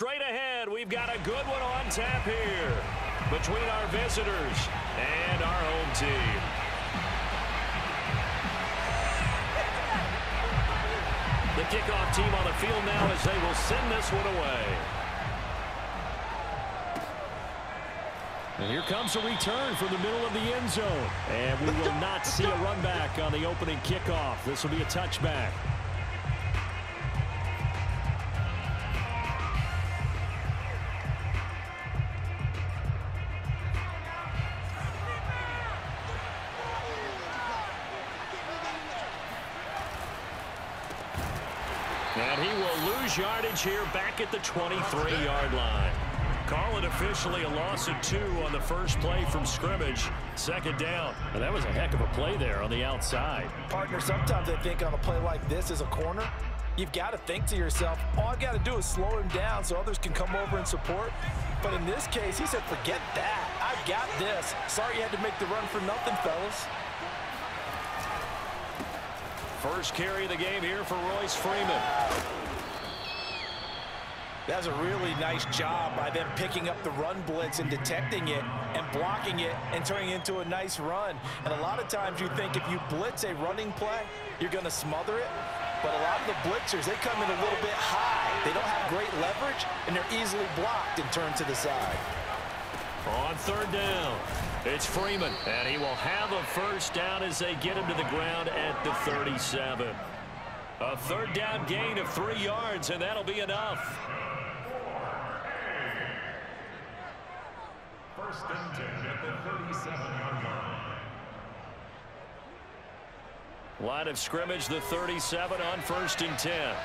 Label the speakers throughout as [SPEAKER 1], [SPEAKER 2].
[SPEAKER 1] straight ahead. We've got a good one on tap here between our visitors and our home team. The kickoff team on the field now as they will send this one away. And here comes a return from the middle of the end zone. And we will not see a run back on the opening kickoff. This will be a touchback. Lose yardage here back at the 23-yard line. Call it officially a loss of two on the first play from scrimmage. Second down. And that was a heck of a play there on the outside.
[SPEAKER 2] Partner, sometimes I think on a play like this as a corner, you've got to think to yourself, all I've got to do is slow him down so others can come over and support. But in this case, he said, forget that. I've got this. Sorry you had to make the run for nothing, fellas.
[SPEAKER 1] First carry of the game here for Royce Freeman.
[SPEAKER 2] That's a really nice job by them picking up the run blitz and detecting it and blocking it and turning it into a nice run. And a lot of times you think if you blitz a running play, you're going to smother it. But a lot of the blitzers, they come in a little bit high. They don't have great leverage, and they're easily blocked and turned to the side.
[SPEAKER 1] On third down, it's Freeman, and he will have a first down as they get him to the ground at the 37. A third down gain of three yards, and that'll be enough.
[SPEAKER 3] First and 10 at the 37-yard line.
[SPEAKER 1] Line of scrimmage, the 37 on first and 10.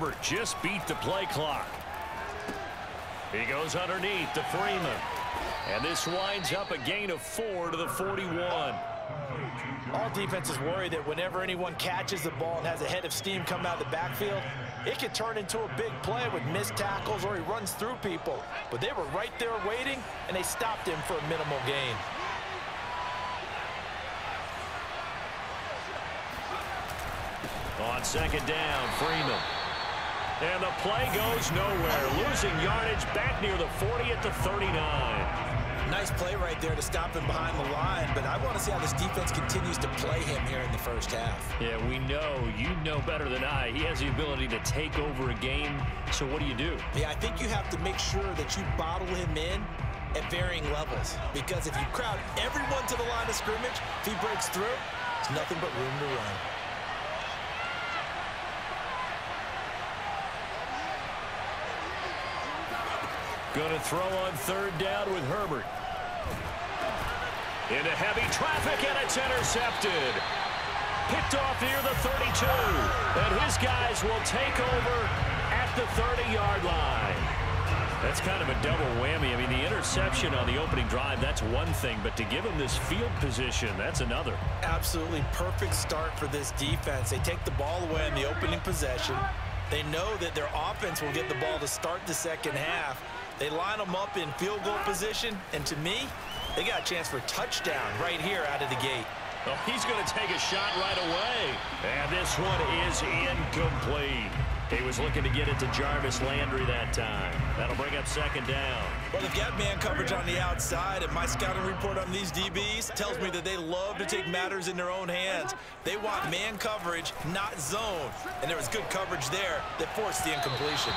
[SPEAKER 1] Herbert just beat the play clock. He goes underneath to Freeman. And this winds up a gain of four to the 41.
[SPEAKER 2] All defenses worry that whenever anyone catches the ball and has a head of steam come out of the backfield, it can turn into a big play with missed tackles or he runs through people. But they were right there waiting, and they stopped him for a minimal gain.
[SPEAKER 1] On second down, Freeman. And the play goes nowhere. Losing yardage back near the 40 at the 39.
[SPEAKER 2] Nice play right there to stop him behind the line, but I want to see how this defense continues to play him here in the first half.
[SPEAKER 1] Yeah, we know. You know better than I. He has the ability to take over a game. So what do you do?
[SPEAKER 2] Yeah, I think you have to make sure that you bottle him in at varying levels. Because if you crowd everyone to the line of scrimmage, if he breaks through, it's nothing but room to run.
[SPEAKER 1] Going to throw on third down with Herbert. Into heavy traffic, and it's intercepted. Picked off near the 32. And his guys will take over at the 30-yard line. That's kind of a double whammy. I mean, the interception on the opening drive, that's one thing. But to give him this field position, that's another.
[SPEAKER 2] Absolutely perfect start for this defense. They take the ball away in the opening possession. They know that their offense will get the ball to start the second half. They line them up in field goal position, and to me, they got a chance for a touchdown right here out of the gate.
[SPEAKER 1] Oh, he's going to take a shot right away. And this one is incomplete. He was looking to get it to Jarvis Landry that time. That'll bring up second down.
[SPEAKER 2] Well, they've got man coverage on the outside, and my scouting report on these DBs tells me that they love to take matters in their own hands. They want man coverage, not zone. And there was good coverage there that forced the incompletion.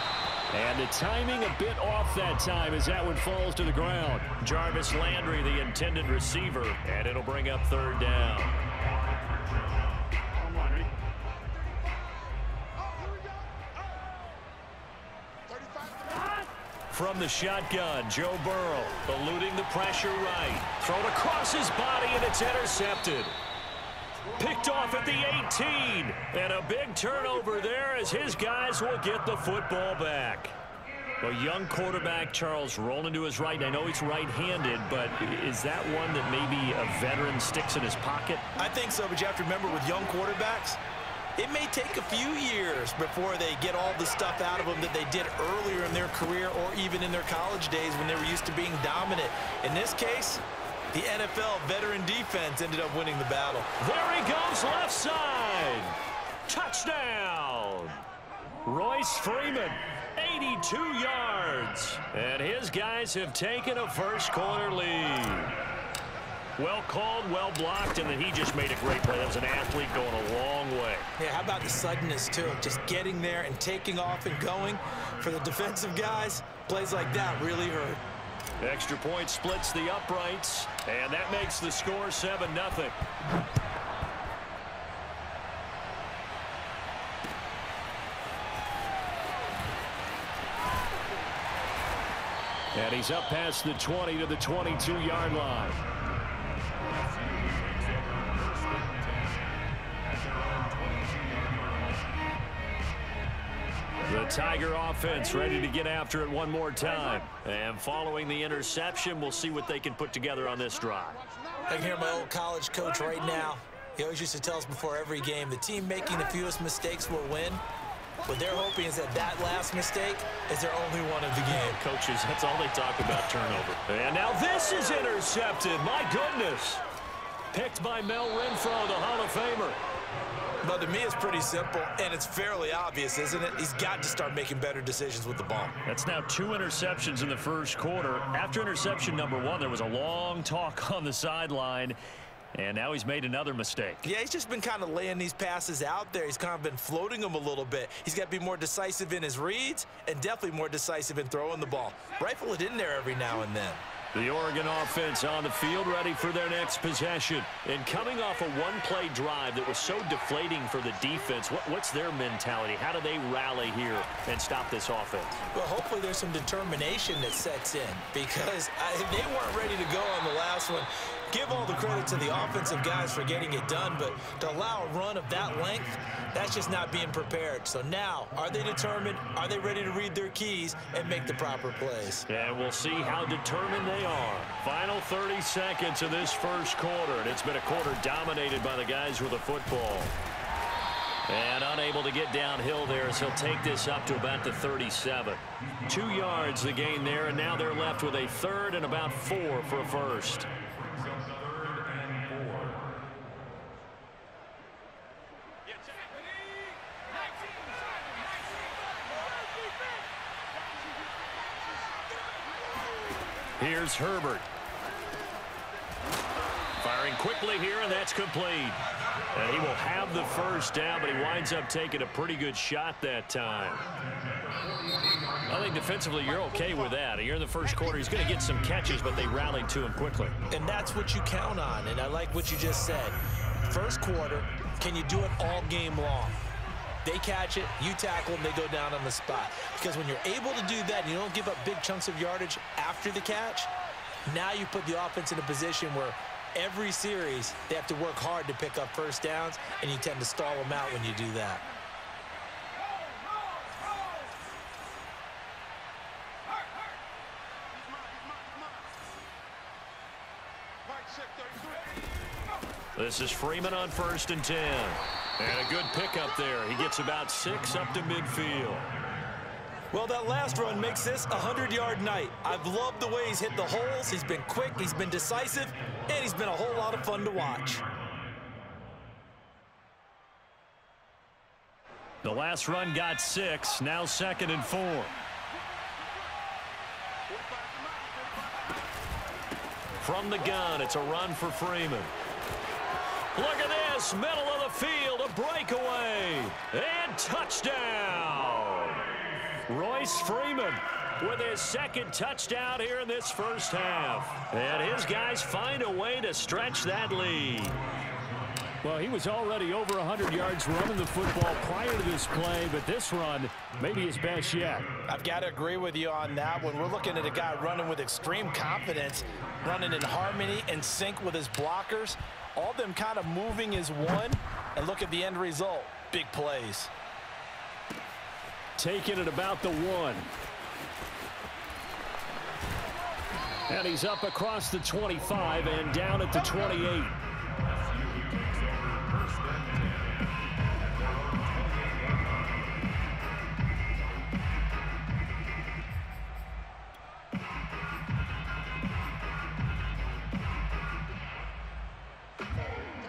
[SPEAKER 1] And the timing a bit off that time as that one falls to the ground. Jarvis Landry, the intended receiver, and it'll bring up third down. From the shotgun, Joe Burrow eluding the pressure right. Thrown across his body, and it's intercepted. Picked off at the 18. And a big turnover there as his guys will get the football back. A young quarterback, Charles, rolling to his right. I know he's right-handed, but is that one that maybe a veteran sticks in his pocket?
[SPEAKER 2] I think so, but you have to remember with young quarterbacks, it may take a few years before they get all the stuff out of them that they did earlier in their career or even in their college days when they were used to being dominant. In this case, the NFL veteran defense ended up winning the battle.
[SPEAKER 1] There he goes, left side. Touchdown. Royce Freeman 82 yards. And his guys have taken a first quarter lead. Well called, well blocked, and then he just made a great play. That was an athlete going a long way.
[SPEAKER 2] Yeah, how about the suddenness, too, of just getting there and taking off and going. For the defensive guys, plays like that really hurt.
[SPEAKER 1] Extra point splits the uprights, and that makes the score 7-0. And he's up past the 20 to the 22-yard line. The Tiger offense ready to get after it one more time. And following the interception, we'll see what they can put together on this drive.
[SPEAKER 2] I can hear my old college coach right now. He always used to tell us before every game, the team making the fewest mistakes will win. What they're hoping is that that last mistake is their only one of the game.
[SPEAKER 1] Coaches, that's all they talk about, turnover. And now this is intercepted. My goodness. Picked by Mel Renfro, the Hall of Famer.
[SPEAKER 2] But to me, it's pretty simple, and it's fairly obvious, isn't it? He's got to start making better decisions with the ball.
[SPEAKER 1] That's now two interceptions in the first quarter. After interception number one, there was a long talk on the sideline. And now he's made another mistake.
[SPEAKER 2] Yeah, he's just been kind of laying these passes out there. He's kind of been floating them a little bit. He's got to be more decisive in his reads and definitely more decisive in throwing the ball. Rifle it in there every now and then.
[SPEAKER 1] The Oregon offense on the field ready for their next possession. And coming off a one-play drive that was so deflating for the defense, what, what's their mentality? How do they rally here and stop this offense?
[SPEAKER 2] Well, hopefully there's some determination that sets in because I, they weren't ready to go on the last one. Give all the credit to the offensive guys for getting it done, but to allow a run of that length, that's just not being prepared. So now, are they determined? Are they ready to read their keys and make the proper plays?
[SPEAKER 1] And we'll see how determined they are. Final 30 seconds of this first quarter, and it's been a quarter dominated by the guys with the football. And unable to get downhill there as he'll take this up to about the 37. Two yards the gain there, and now they're left with a third and about four for a first. Here's Herbert. Firing quickly here, and that's complete. And he will have the first down, but he winds up taking a pretty good shot that time. I think defensively you're okay with that. You're in the first quarter. He's going to get some catches, but they rallied to him quickly.
[SPEAKER 2] And that's what you count on, and I like what you just said. First quarter, can you do it all game long? They catch it, you tackle them, they go down on the spot. Because when you're able to do that and you don't give up big chunks of yardage after the catch, now you put the offense in a position where every series they have to work hard to pick up first downs, and you tend to stall them out when you do that.
[SPEAKER 1] This is Freeman on first and 10. And a good pickup there. He gets about six up to midfield.
[SPEAKER 2] Well, that last run makes this a 100-yard night. I've loved the way he's hit the holes. He's been quick, he's been decisive, and he's been a whole lot of fun to watch.
[SPEAKER 1] The last run got six, now second and four. From the gun, it's a run for Freeman. Look at this, middle of the field, a breakaway, and touchdown. Royce Freeman with his second touchdown here in this first half. And his guys find a way to stretch that lead. Well, he was already over 100 yards running the football prior to this play, but this run may be his best yet.
[SPEAKER 2] I've got to agree with you on that one. We're looking at a guy running with extreme confidence, running in harmony and sync with his blockers. All of them kind of moving as one, and look at the end result. Big plays.
[SPEAKER 1] Taken at about the one. And he's up across the 25 and down at the 28.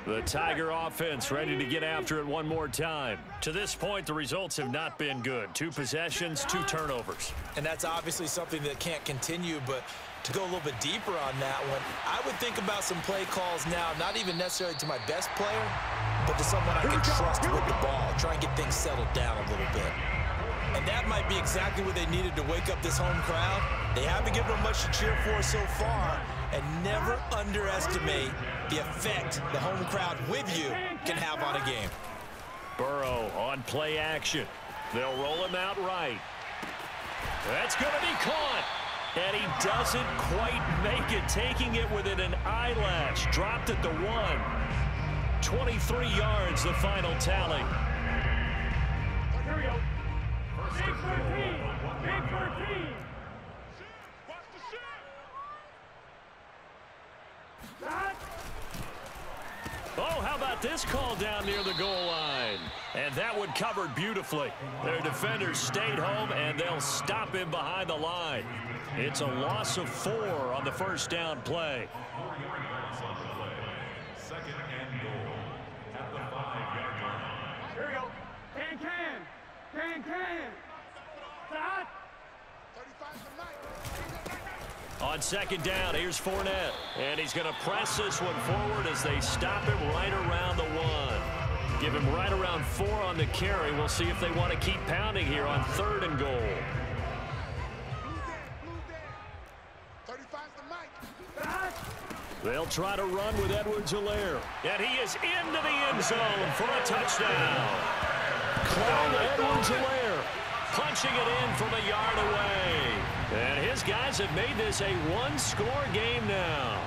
[SPEAKER 1] The Tiger offense ready to get after it one more time. To this point, the results have not been good. Two possessions, two turnovers.
[SPEAKER 2] And that's obviously something that can't continue, but to go a little bit deeper on that one, I would think about some play calls now, not even necessarily to my best player, but to someone I can trust with the ball, try and get things settled down a little bit. And that might be exactly what they needed to wake up this home crowd. They haven't given them much to cheer for so far, and never underestimate the effect the home crowd with you can have on a game.
[SPEAKER 1] Burrow on play action. They'll roll him out right. That's going to be caught. And he doesn't quite make it, taking it within an eyelash. Dropped at the one. 23 yards, the final tally.
[SPEAKER 4] Here we go. Big 13. Big 13.
[SPEAKER 1] Oh, Oh, how about this call down near the goal line? And that one covered beautifully. Their defenders stayed home, and they'll stop him behind the line. It's a loss of four on the first down play.
[SPEAKER 3] Second and goal at the five-yard line.
[SPEAKER 4] Here we go. Can, can. Can, can. Stop.
[SPEAKER 1] On second down, here's Fournette. And he's going to press this one forward as they stop him right around the one. Give him right around four on the carry. We'll see if they want to keep pounding here on third and goal. They'll try to run with Edwards-Helaire. And he is into the end zone for a touchdown. Clyde Edwards-Helaire punching it in from a yard away. And his guys have made this a one-score game now.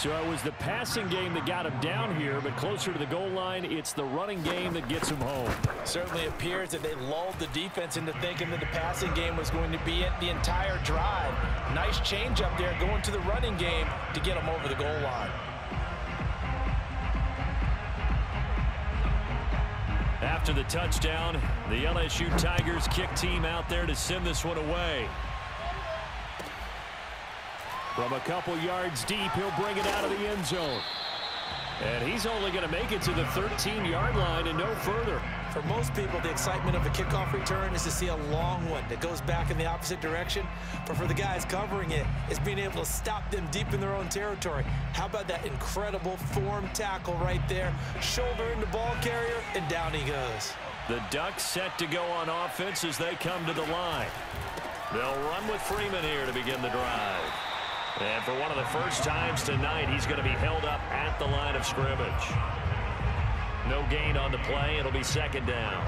[SPEAKER 1] So it was the passing game that got him down here, but closer to the goal line, it's the running game that gets him home.
[SPEAKER 2] Certainly appears that they lulled the defense into thinking that the passing game was going to be it the entire drive. Nice change up there going to the running game to get him over the goal line.
[SPEAKER 1] After the touchdown, the LSU Tigers kick team out there to send this one away. From a couple yards deep, he'll bring it out of the end zone. And he's only going to make it to the 13-yard line and no further.
[SPEAKER 2] For most people, the excitement of a kickoff return is to see a long one that goes back in the opposite direction. But for the guys covering it, it's being able to stop them deep in their own territory. How about that incredible form tackle right there? Shoulder in the ball carrier, and down he goes.
[SPEAKER 1] The Ducks set to go on offense as they come to the line. They'll run with Freeman here to begin the drive. And for one of the first times tonight, he's going to be held up at the line of scrimmage. No gain on the play. It'll be second down.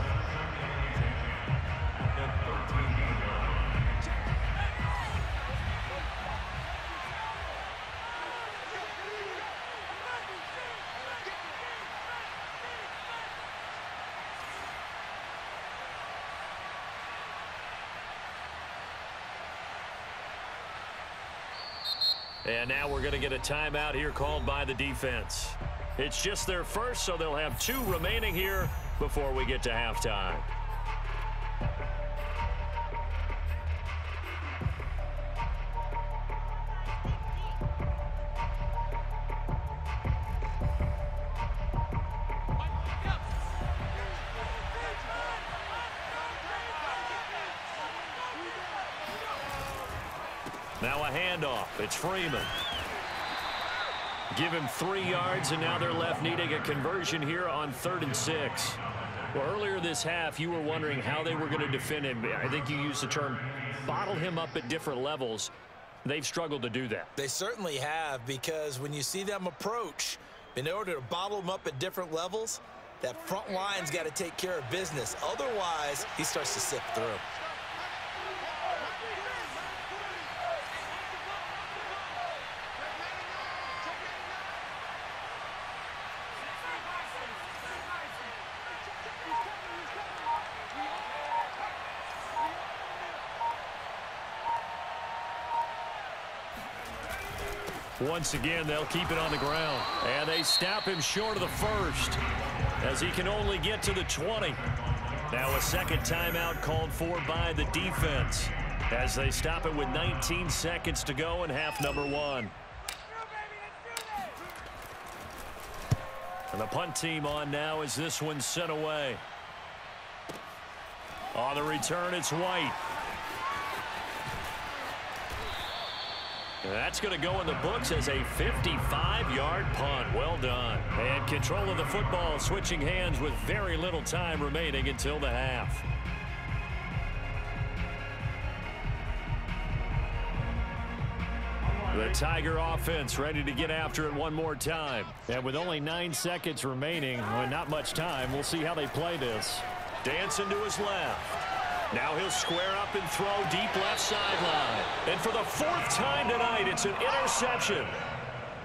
[SPEAKER 1] And now we're going to get a timeout here called by the defense. It's just their first, so they'll have two remaining here before we get to halftime. Now a handoff. It's Freeman. Give him three yards, and now they're left needing a conversion here on third and six. Well, earlier this half, you were wondering how they were going to defend him. I think you used the term bottle him up at different levels. They've struggled to do that.
[SPEAKER 2] They certainly have because when you see them approach, in order to bottle him up at different levels, that front line's got to take care of business. Otherwise, he starts to sift through.
[SPEAKER 1] Once again, they'll keep it on the ground. And they stop him short of the first as he can only get to the 20. Now a second timeout called for by the defense as they stop it with 19 seconds to go in half number one. And the punt team on now as this one's sent away. On the return, it's White. That's going to go in the books as a 55-yard punt. Well done. And control of the football switching hands with very little time remaining until the half. The Tiger offense ready to get after it one more time. And with only nine seconds remaining, well, not much time, we'll see how they play this. Dancing to his left. Now he'll square up and throw deep left sideline. And for the fourth time tonight, it's an interception.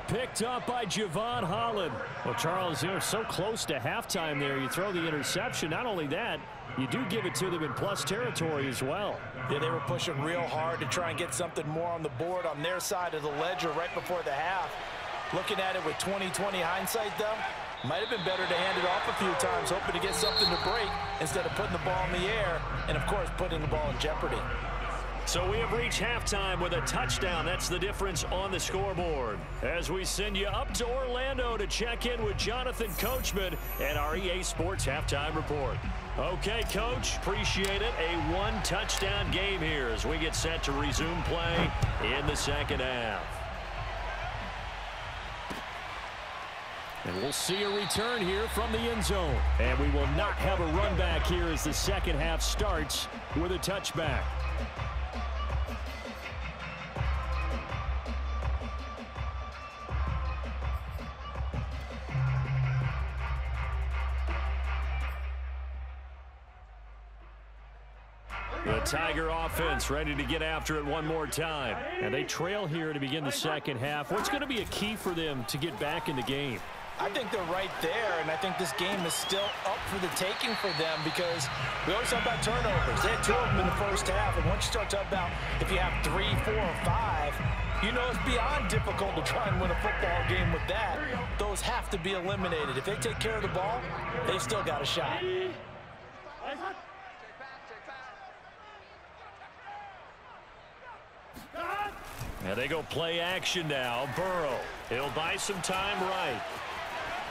[SPEAKER 1] Picked up by Jevon Holland. Well, Charles, you know, so close to halftime there. You throw the interception. Not only that, you do give it to them in plus territory as well.
[SPEAKER 2] Yeah, they were pushing real hard to try and get something more on the board on their side of the ledger right before the half. Looking at it with 20-20 hindsight, though, might have been better to hand it off a few times, hoping to get something to break instead of putting the ball in the air and, of course, putting the ball in jeopardy.
[SPEAKER 1] So we have reached halftime with a touchdown. That's the difference on the scoreboard. As we send you up to Orlando to check in with Jonathan Coachman and our EA Sports Halftime Report. Okay, Coach, appreciate it. A one-touchdown game here as we get set to resume play in the second half. And we'll see a return here from the end zone. And we will not have a run back here as the second half starts with a touchback. The Tiger offense ready to get after it one more time. And they trail here to begin the second half. What's going to be a key for them to get back in the game?
[SPEAKER 2] I think they're right there, and I think this game is still up for the taking for them because we always talk about turnovers. They had two of them in the first half, and once you start talking about if you have three, four, or five, you know it's beyond difficult to try and win a football game with that. Those have to be eliminated. If they take care of the ball, they've still got a shot.
[SPEAKER 1] Now they go play action now. Burrow. He'll buy some time right.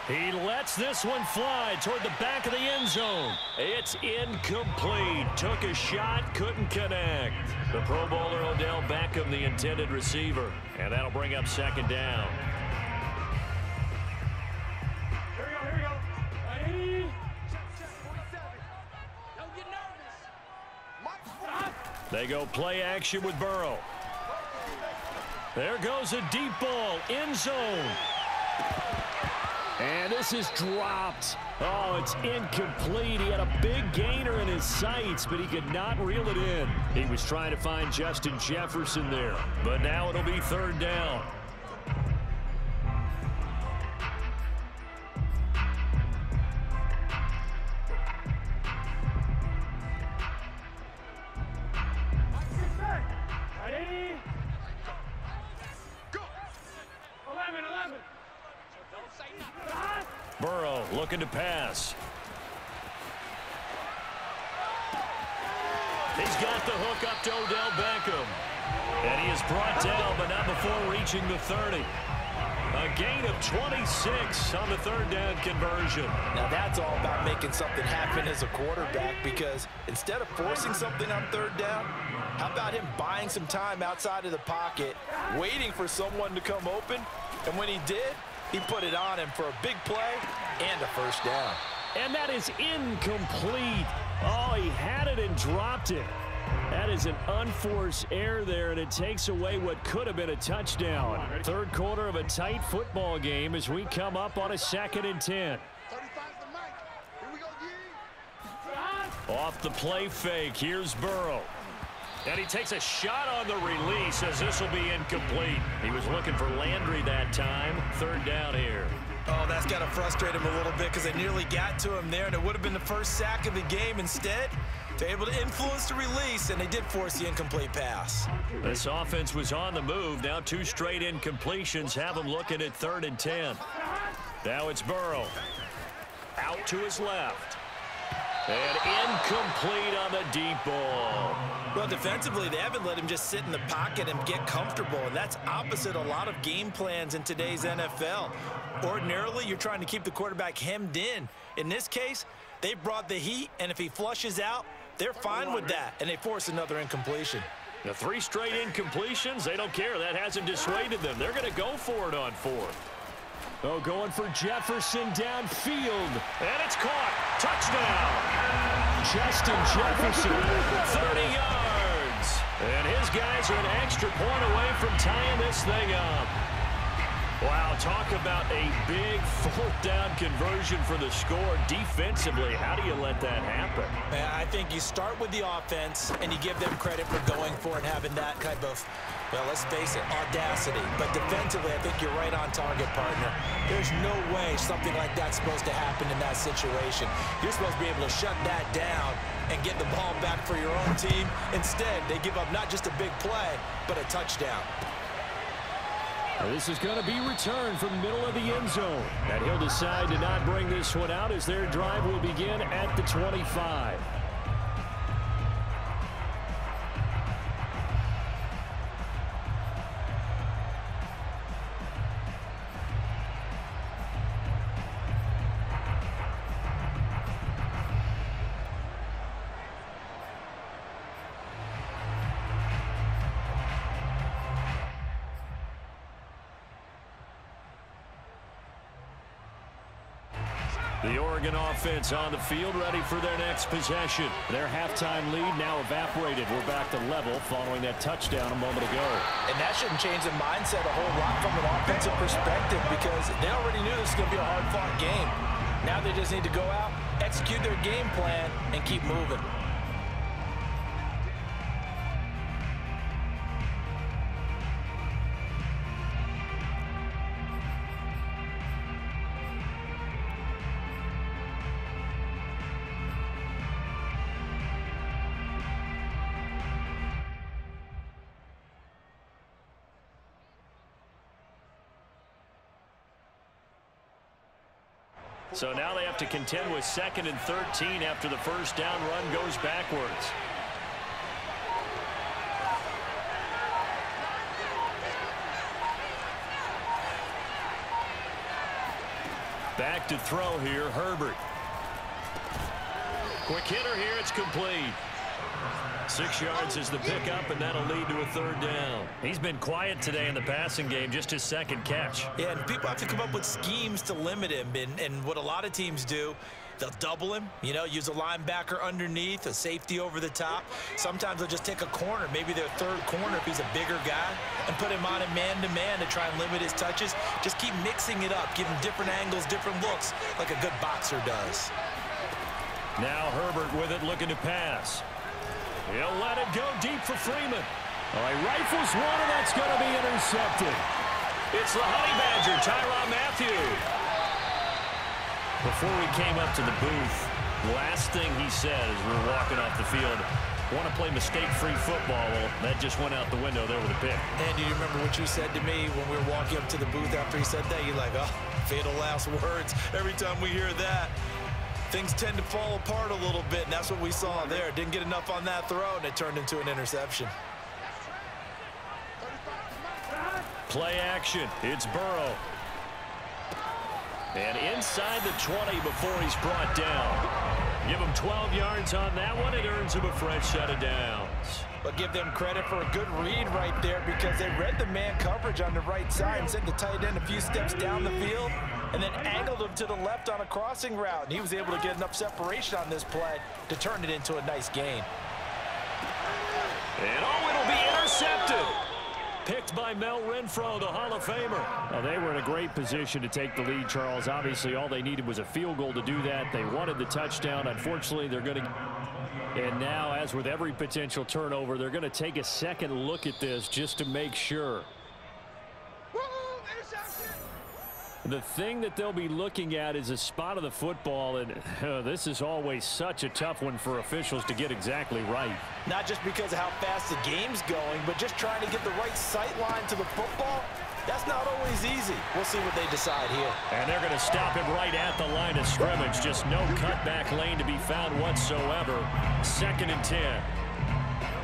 [SPEAKER 1] He lets this one fly toward the back of the end zone. It's incomplete. Took a shot, couldn't connect. The Pro Bowler Odell Beckham, the intended receiver. And that'll bring up second down.
[SPEAKER 4] Here we go, here we go. Ready?
[SPEAKER 1] They go play action with Burrow. There goes a deep ball, end zone. And this is dropped. Oh, it's incomplete. He had a big gainer in his sights, but he could not reel it in. He was trying to find Justin Jefferson there. But now it'll be third down. 30. A gain of 26 on the third down conversion.
[SPEAKER 2] Now that's all about making something happen as a quarterback because instead of forcing something on third down, how about him buying some time outside of the pocket, waiting for someone to come open, and when he did, he put it on him for a big play and a first down.
[SPEAKER 1] And that is incomplete. Oh, he had it and dropped it. That is an unforced error there, and it takes away what could have been a touchdown. Third quarter of a tight football game as we come up on a second and 10. Off the play fake, here's Burrow. And he takes a shot on the release as this will be incomplete. He was looking for Landry that time. Third down here.
[SPEAKER 2] Oh, that's got to frustrate him a little bit because they nearly got to him there, and it would have been the first sack of the game. Instead, They're able to influence the release, and they did force the incomplete pass.
[SPEAKER 1] This offense was on the move. Now two straight incompletions have them looking at third and ten. Now it's Burrow. Out to his left. And incomplete on the deep ball.
[SPEAKER 2] Well, defensively, they haven't let him just sit in the pocket and get comfortable, and that's opposite a lot of game plans in today's NFL. Ordinarily, you're trying to keep the quarterback hemmed in. In this case, they brought the heat, and if he flushes out, they're fine with that, and they force another incompletion.
[SPEAKER 1] The three straight incompletions, they don't care. That hasn't dissuaded them. They're going to go for it on fourth. Oh, going for Jefferson downfield. And it's caught. Touchdown. Justin Jefferson, 30 yards. And his guys are an extra point away from tying this thing up. Wow, talk about a big fourth down conversion for the score defensively. How do you let that happen?
[SPEAKER 2] I think you start with the offense, and you give them credit for going for it and having that type of, well, let's face it, audacity. But defensively, I think you're right on target, partner. There's no way something like that's supposed to happen in that situation. You're supposed to be able to shut that down and get the ball back for your own team. Instead, they give up not just a big play, but a touchdown.
[SPEAKER 1] This is going to be returned from middle of the end zone. And he'll decide to not bring this one out as their drive will begin at the 25. The Oregon offense on the field ready for their next possession. Their halftime lead now evaporated. We're back to level following that touchdown a moment ago.
[SPEAKER 2] And that shouldn't change the mindset a whole lot from an offensive perspective because they already knew this was going to be a hard-fought game. Now they just need to go out, execute their game plan, and keep moving.
[SPEAKER 1] Have to contend with second and 13 after the first down run goes backwards. Back to throw here, Herbert. Quick hitter here, it's complete. Six yards is the pickup, and that'll lead to a third down. He's been quiet today in the passing game, just his second catch.
[SPEAKER 2] Yeah, and people have to come up with schemes to limit him, and, and what a lot of teams do, they'll double him, you know, use a linebacker underneath, a safety over the top. Sometimes they'll just take a corner, maybe their third corner if he's a bigger guy, and put him on a man-to-man -to, -man to try and limit his touches. Just keep mixing it up, give him different angles, different looks, like a good boxer does.
[SPEAKER 1] Now Herbert with it, looking to pass. He'll let it go deep for Freeman. Oh, he rifles one, and that's going to be intercepted. It's the Honey Badger, Tyrann Mathieu. Before we came up to the booth, last thing he said as we were walking off the field, want to play mistake-free football. Well, that just went out the window there with a pick.
[SPEAKER 2] And do you remember what you said to me when we were walking up to the booth after he said that? You're like, oh, fatal last words. Every time we hear that, things tend to fall apart a little bit, and that's what we saw there. Didn't get enough on that throw, and it turned into an interception.
[SPEAKER 1] Play action. It's Burrow. And inside the 20 before he's brought down. Give him 12 yards on that one. It earns him a fresh set of downs.
[SPEAKER 2] But give them credit for a good read right there because they read the man coverage on the right side and sent the tight end a few steps down the field and then angled him to the left on a crossing route. And he was able to get enough separation on this play to turn it into a nice game.
[SPEAKER 1] And oh, it'll be intercepted. Picked by Mel Renfro, the Hall of Famer. Well, they were in a great position to take the lead, Charles. Obviously, all they needed was a field goal to do that. They wanted the touchdown. Unfortunately, they're going to... And now, as with every potential turnover, they're going to take a second look at this just to make sure. The thing that they'll be looking at is a spot of the football, and uh, this is always such a tough one for officials to get exactly right.
[SPEAKER 2] Not just because of how fast the game's going, but just trying to get the right sight line to the football. That's not always easy. We'll see what they decide here.
[SPEAKER 1] And they're going to stop him right at the line of scrimmage. Just no cutback lane to be found whatsoever. Second and 10.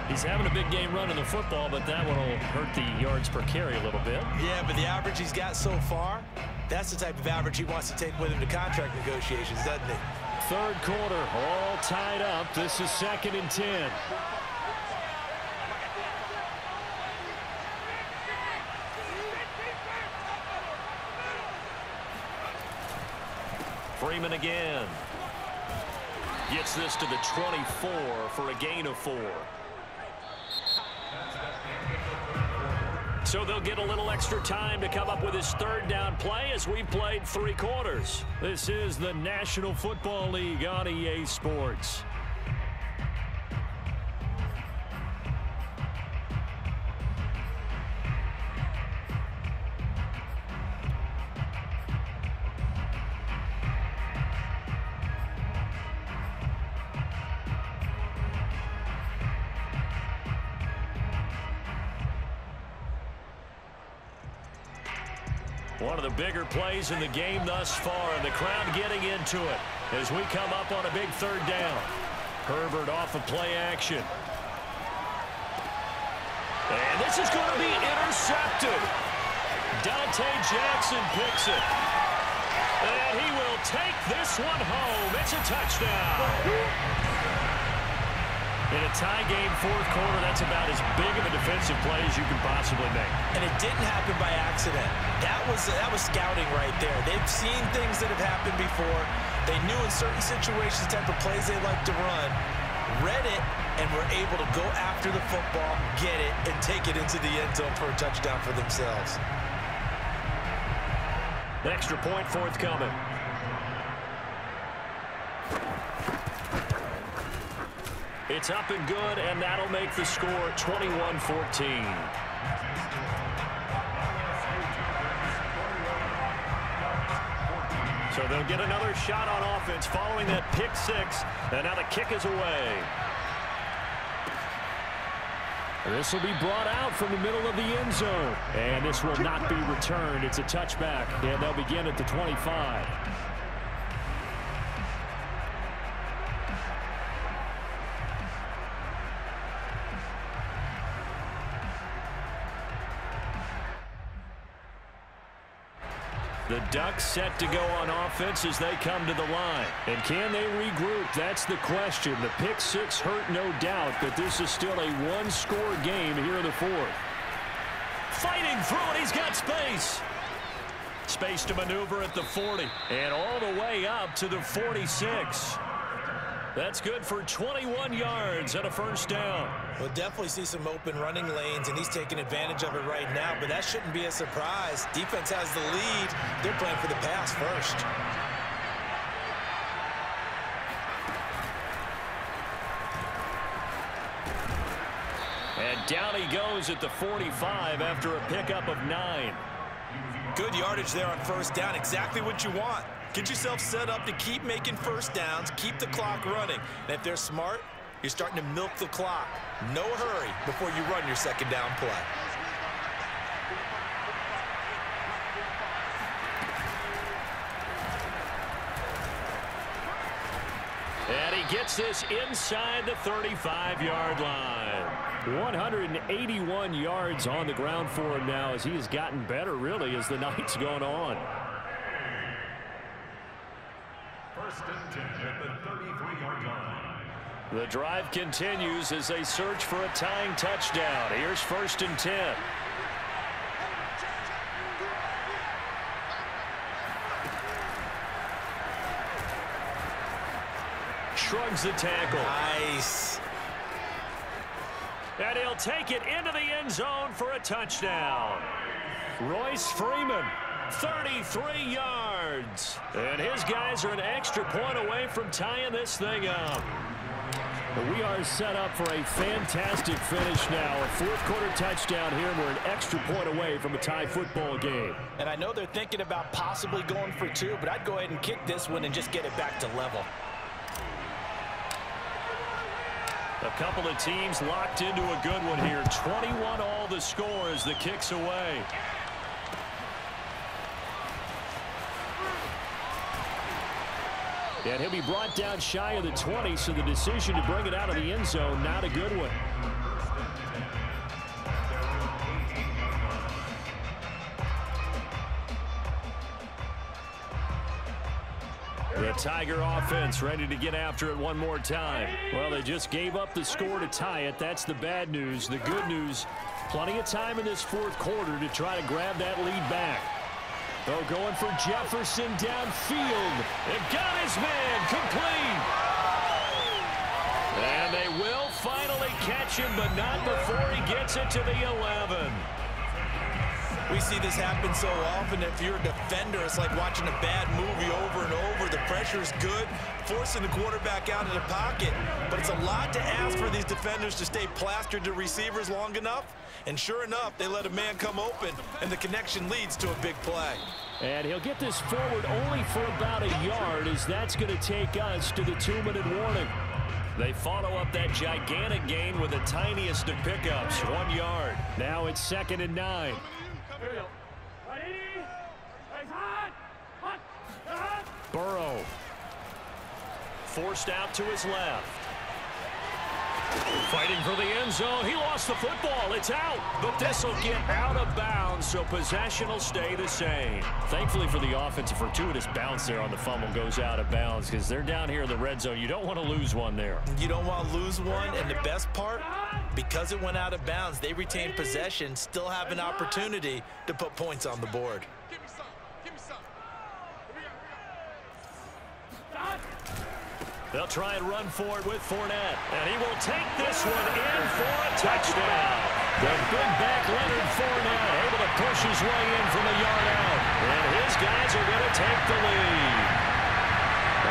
[SPEAKER 1] He's having a big game running the football, but that one will hurt the yards per carry a little bit.
[SPEAKER 2] Yeah, but the average he's got so far, that's the type of average he wants to take with him to contract negotiations, doesn't he?
[SPEAKER 1] Third quarter, all tied up. This is second and 10. Freeman again. Gets this to the 24 for a gain of four. So they'll get a little extra time to come up with his third down play as we played three quarters. This is the National Football League on EA Sports. Plays in the game thus far, and the crowd getting into it as we come up on a big third down. Herbert off of play action. And this is going to be intercepted. Dante Jackson picks it. And he will take this one home. It's a touchdown. In a tie game fourth quarter, that's about as big of a defensive play as you can possibly make.
[SPEAKER 2] And it didn't happen by accident. That was that was scouting right there. They've seen things that have happened before. They knew in certain situations the type of plays they like to run, read it, and were able to go after the football, get it, and take it into the end zone for a touchdown for themselves.
[SPEAKER 1] Extra point forthcoming. It's up and good, and that'll make the score 21-14. So they'll get another shot on offense following that pick six, and now the kick is away. This will be brought out from the middle of the end zone, and this will not be returned. It's a touchback, and they'll begin at the 25. Ducks set to go on offense as they come to the line. And can they regroup? That's the question. The pick six hurt no doubt, but this is still a one-score game here in the fourth. Fighting through it. He's got space. Space to maneuver at the 40. And all the way up to the 46. That's good for 21 yards and a first down.
[SPEAKER 2] We'll definitely see some open running lanes, and he's taking advantage of it right now, but that shouldn't be a surprise. Defense has the lead. They're playing for the pass first.
[SPEAKER 1] And down he goes at the 45 after a pickup of nine.
[SPEAKER 2] Good yardage there on first down. Exactly what you want. Get yourself set up to keep making first downs, keep the clock running. And if they're smart, you're starting to milk the clock. No hurry before you run your second down play.
[SPEAKER 1] And he gets this inside the 35-yard line. 181 yards on the ground for him now as he has gotten better, really, as the night's gone on.
[SPEAKER 3] First and 10 at the 33-yard line.
[SPEAKER 1] The drive continues as they search for a tying touchdown. Here's first and 10. Shrugs the tackle.
[SPEAKER 2] Nice.
[SPEAKER 1] And he'll take it into the end zone for a touchdown. Royce Freeman, 33 yards. And his guys are an extra point away from tying this thing up. We are set up for a fantastic finish now. A fourth quarter touchdown here, and we're an extra point away from a tie football game.
[SPEAKER 2] And I know they're thinking about possibly going for two, but I'd go ahead and kick this one and just get it back to level.
[SPEAKER 1] A couple of teams locked into a good one here. 21 all the score as the kicks away. And he'll be brought down shy of the 20, so the decision to bring it out of the end zone, not a good one. The Tiger offense ready to get after it one more time. Well, they just gave up the score to tie it. That's the bad news. The good news, plenty of time in this fourth quarter to try to grab that lead back. Oh, going for Jefferson downfield. It got his man complete. And they will finally catch him, but not before he gets it to the 11.
[SPEAKER 2] We see this happen so often. If you're a defender, it's like watching a bad movie over and over. The pressure's good, forcing the quarterback out of the pocket. But it's a lot to ask for these defenders to stay plastered to receivers long enough. And sure enough, they let a man come open, and the connection leads to a big play.
[SPEAKER 1] And he'll get this forward only for about a yard, as that's going to take us to the two-minute warning. They follow up that gigantic gain with the tiniest of pickups, one yard. Now it's second and nine. Burrow. Forced out to his left. Fighting for the end zone. He lost the football. It's out. But this will get out of bounds, so possession will stay the same. Thankfully for the offense, a fortuitous bounce there on the fumble goes out of bounds because they're down here in the red zone. You don't want to lose one there.
[SPEAKER 2] You don't want to lose one, and the best part, because it went out of bounds, they retain possession, still have an opportunity to put points on the board.
[SPEAKER 1] They'll try and run for it with Fournette. And he will take this one in for a touchdown. The big back Leonard Fournette able to push his way in from the yard out. And his guys are going to take the lead.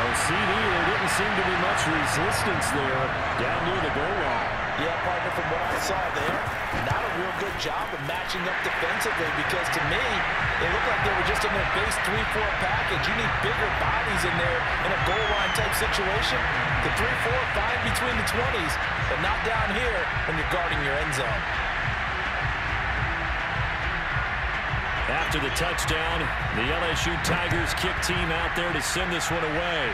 [SPEAKER 1] Oh, CD, there didn't seem to be much resistance there down near the goal line.
[SPEAKER 2] Yeah, partner, from what I saw there, not a real good job of matching up defensively because to me, it looked like they were just in their base 3-4 package. You need bigger bodies in there in a goal line type situation. The 3-4, fine between the 20s, but not down here when you're guarding your end zone.
[SPEAKER 1] After the touchdown, the LSU Tigers kick team out there to send this one away.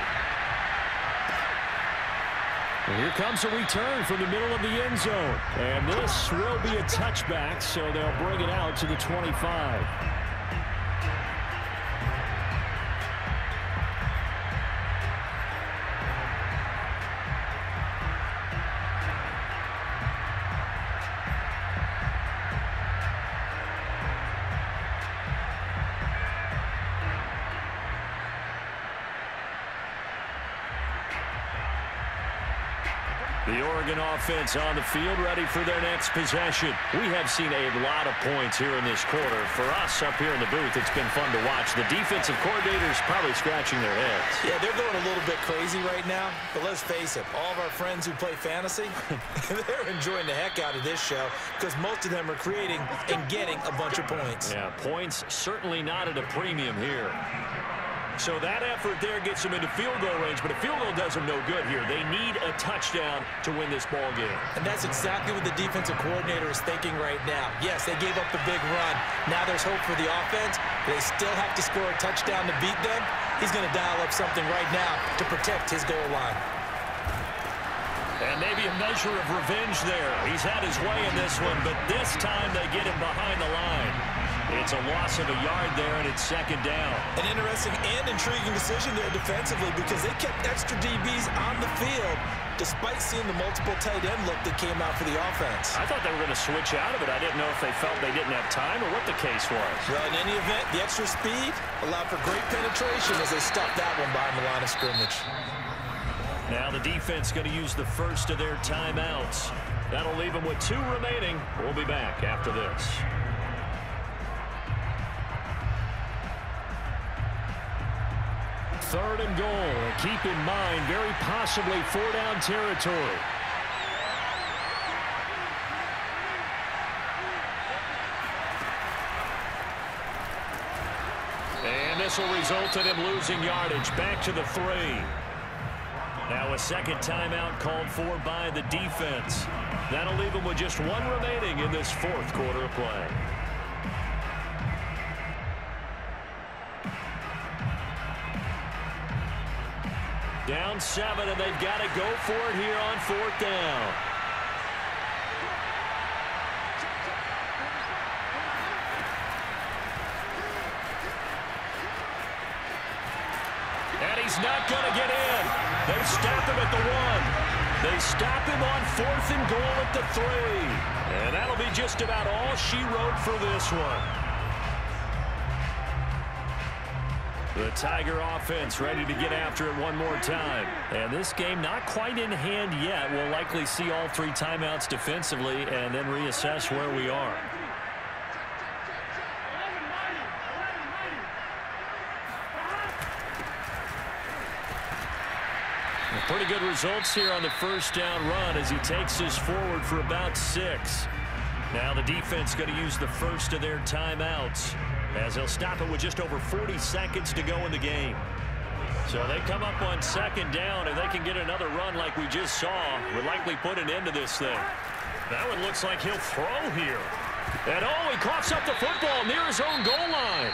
[SPEAKER 1] And here comes a return from the middle of the end zone. And this will be a touchback, so they'll bring it out to the 25. The Oregon offense on the field ready for their next possession. We have seen a lot of points here in this quarter. For us up here in the booth, it's been fun to watch. The defensive coordinators probably scratching their heads.
[SPEAKER 2] Yeah, they're going a little bit crazy right now. But let's face it, all of our friends who play fantasy, they're enjoying the heck out of this show because most of them are creating and getting a bunch of points.
[SPEAKER 1] Yeah, points certainly not at a premium here. So that effort there gets them into field goal range, but a field goal does them no good here. They need a touchdown to win this ball game.
[SPEAKER 2] And that's exactly what the defensive coordinator is thinking right now. Yes, they gave up the big run. Now there's hope for the offense. They still have to score a touchdown to beat them. He's going to dial up something right now to protect his goal line.
[SPEAKER 1] And maybe a measure of revenge there. He's had his way in this one, but this time they get him behind the line. It's a loss of a yard there, and it's second down.
[SPEAKER 2] An interesting and intriguing decision there defensively because they kept extra DBs on the field despite seeing the multiple tight end look that came out for the offense.
[SPEAKER 1] I thought they were going to switch out of it. I didn't know if they felt they didn't have time or what the case was.
[SPEAKER 2] Well, in any event, the extra speed allowed for great penetration as they stopped that one behind the line of scrimmage.
[SPEAKER 1] Now the defense going to use the first of their timeouts. That'll leave them with two remaining. We'll be back after this. Third and goal. And keep in mind, very possibly four down territory. And this will result in him losing yardage. Back to the three. Now a second timeout called for by the defense. That'll leave him with just one remaining in this fourth quarter play. Seven, and they've got to go for it here on fourth down. And he's not going to get in. They stop him at the one. They stop him on fourth and goal at the three. And that'll be just about all she wrote for this one. The Tiger offense ready to get after it one more time. And this game not quite in hand yet. We'll likely see all three timeouts defensively and then reassess where we are. Pretty good results here on the first down run as he takes this forward for about six. Now the defense going to use the first of their timeouts as they'll stop it with just over 40 seconds to go in the game. So they come up on second down, and they can get another run like we just saw. Would likely put an end to this thing. That one looks like he'll throw here. And oh, he coughs up the football near his own goal line.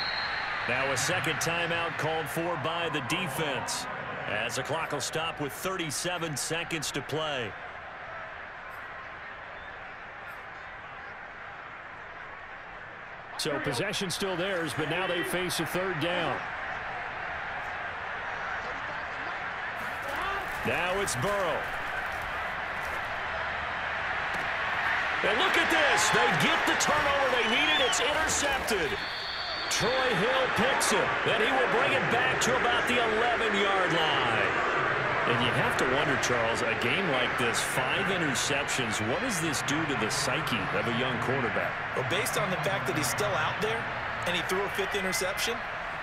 [SPEAKER 1] Now a second timeout called for by the defense. As the clock will stop with 37 seconds to play. So possession still theirs, but now they face a third down. Now it's Burrow. And look at this. They get the turnover they needed. It's intercepted. Troy Hill picks it. Then he will bring it back to about the 11-yard line. And you have to wonder, Charles, a game like this, five interceptions, what does this do to the psyche of a young quarterback?
[SPEAKER 2] Well, based on the fact that he's still out there and he threw a fifth interception,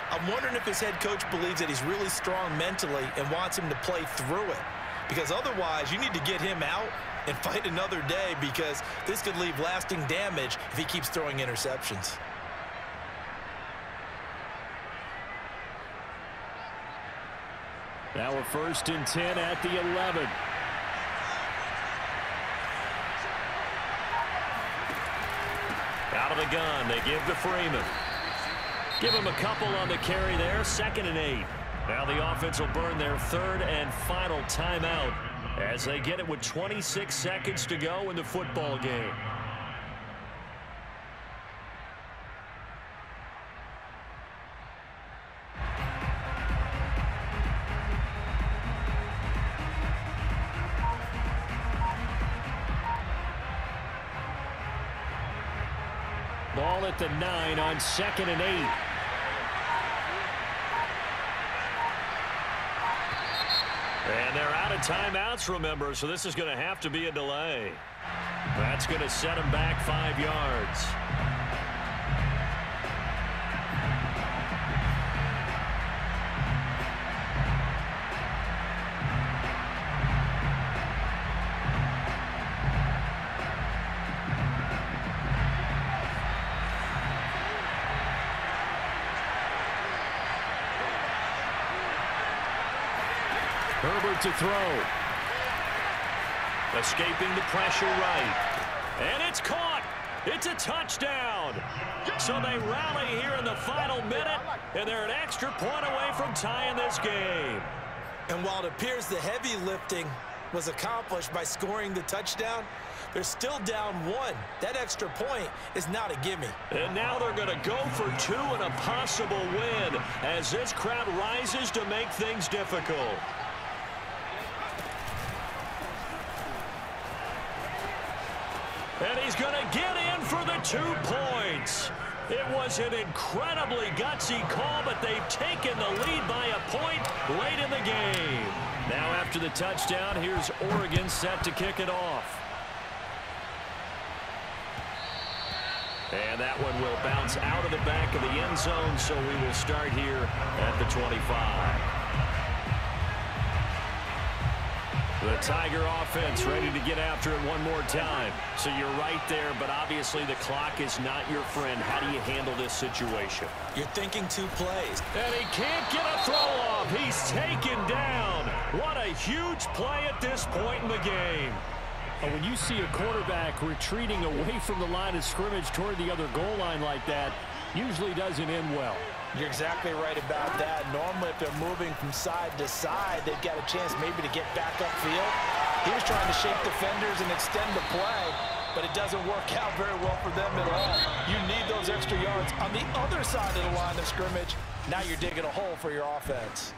[SPEAKER 2] I'm wondering if his head coach believes that he's really strong mentally and wants him to play through it. Because otherwise, you need to get him out and fight another day because this could leave lasting damage if he keeps throwing interceptions.
[SPEAKER 1] Now a first and 10 at the 11. Out of the gun, they give to Freeman. Give him a couple on the carry there, second and eight. Now the offense will burn their third and final timeout as they get it with 26 seconds to go in the football game. The nine on second and eight. And they're out of timeouts, remember, so this is going to have to be a delay. That's going to set them back five yards. To throw. Escaping the pressure right. And it's caught. It's a touchdown. So they rally here in the final minute, and they're an extra point away from tying this game.
[SPEAKER 2] And while it appears the heavy lifting was accomplished by scoring the touchdown, they're still down one. That extra point is not a gimme.
[SPEAKER 1] And now they're going to go for two and a possible win as this crowd rises to make things difficult. And he's going to get in for the two points. It was an incredibly gutsy call, but they've taken the lead by a point late in the game. Now after the touchdown, here's Oregon set to kick it off. And that one will bounce out of the back of the end zone, so we will start here at the 25. The Tiger offense ready to get after it one more time. So you're right there, but obviously the clock is not your friend. How do you handle this situation?
[SPEAKER 2] You're thinking two plays.
[SPEAKER 1] And he can't get a throw off. He's taken down. What a huge play at this point in the game.
[SPEAKER 5] When you see a quarterback retreating away from the line of scrimmage toward the other goal line like that, usually doesn't end well.
[SPEAKER 2] You're exactly right about that. Normally, if they're moving from side to side, they've got a chance maybe to get back upfield. He was trying to shake defenders and extend the play, but it doesn't work out very well for them at all. You need those extra yards on the other side of the line of scrimmage. Now you're digging a hole for your offense.